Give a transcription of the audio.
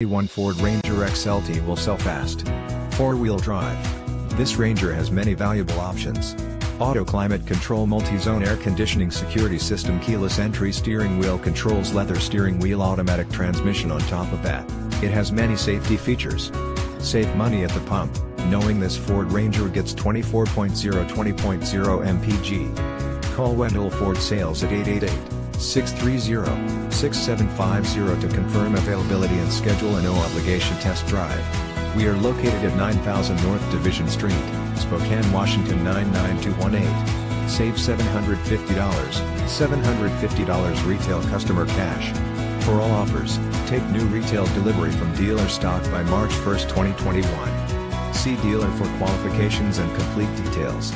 2021 Ford Ranger XLT will sell fast. 4-wheel drive. This Ranger has many valuable options. Auto climate control multi-zone air conditioning security system keyless entry steering wheel controls leather steering wheel automatic transmission on top of that. It has many safety features. Save money at the pump, knowing this Ford Ranger gets 24.0 20.0 mpg. Call Wendle Ford Sales at 888-630-6750 to confirm availability and schedule a no-obligation test drive. We are located at 9000 North Division Street, Spokane, Washington 99218. Save $750, $750 retail customer cash. For all offers, take new retail delivery from dealer stock by March 1, 2021. See dealer for qualifications and complete details.